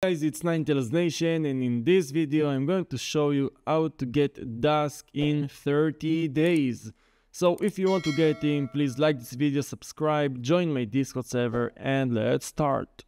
guys, it's 9tails Nation and in this video I'm going to show you how to get Dusk in 30 days. So if you want to get in, please like this video, subscribe, join my Discord server and let's start.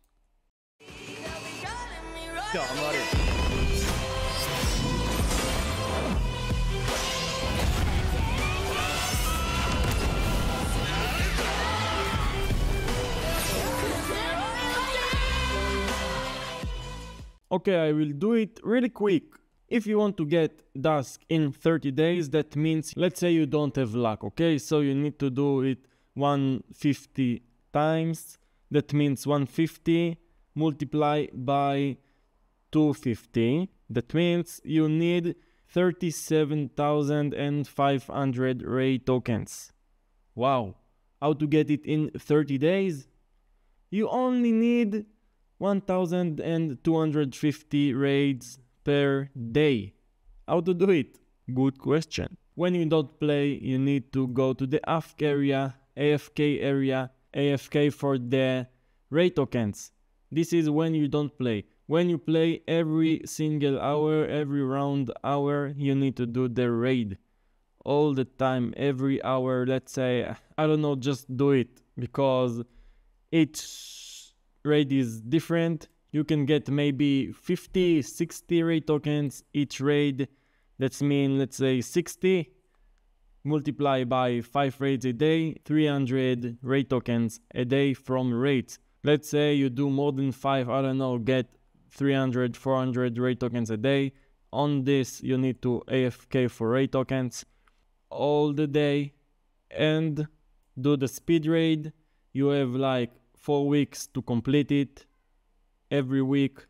Okay, I will do it really quick. If you want to get Dusk in 30 days, that means, let's say you don't have luck, okay? So you need to do it 150 times. That means 150 multiply by 250. That means you need 37,500 raid tokens. Wow. How to get it in 30 days? You only need 1250 raids per day. How to do it? Good question. When you don't play, you need to go to the AFK area, AFK area, AFK for the raid tokens. This is when you don't play. When you play every single hour, every round hour, you need to do the raid. All the time, every hour, let's say, I don't know, just do it because it's raid is different. You can get maybe 50, 60 raid tokens each raid. That's mean, let's say 60 multiply by 5 raids a day, 300 raid tokens a day from raids. Let's say you do more than 5, I don't know, get 300, 400 raid tokens a day. On this, you need to AFK for raid tokens all the day and do the speed raid. You have like four weeks to complete it every week.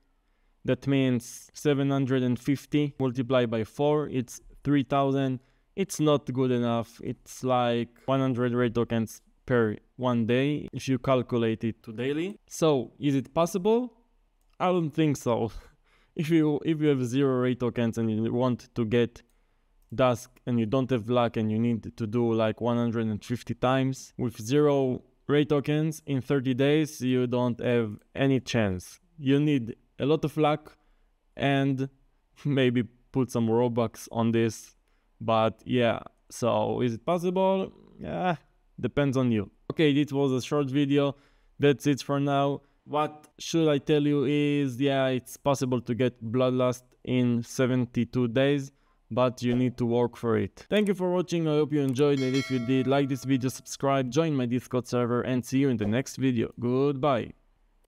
That means 750 multiplied by 4, it's 3000. It's not good enough. It's like 100 raid tokens per one day if you calculate it to daily. So, is it possible? I don't think so. if you if you have zero raid tokens and you want to get dusk and you don't have luck and you need to do like 150 times with zero raid tokens in 30 days, you don't have any chance. You need a lot of luck and maybe put some Robux on this. But yeah, so is it possible? Yeah, depends on you. Okay, this was a short video. That's it for now. What should I tell you is, yeah, it's possible to get Bloodlust in 72 days but you need to work for it. Thank you for watching, I hope you enjoyed and if you did, like this video, subscribe, join my Discord server and see you in the next video. Goodbye.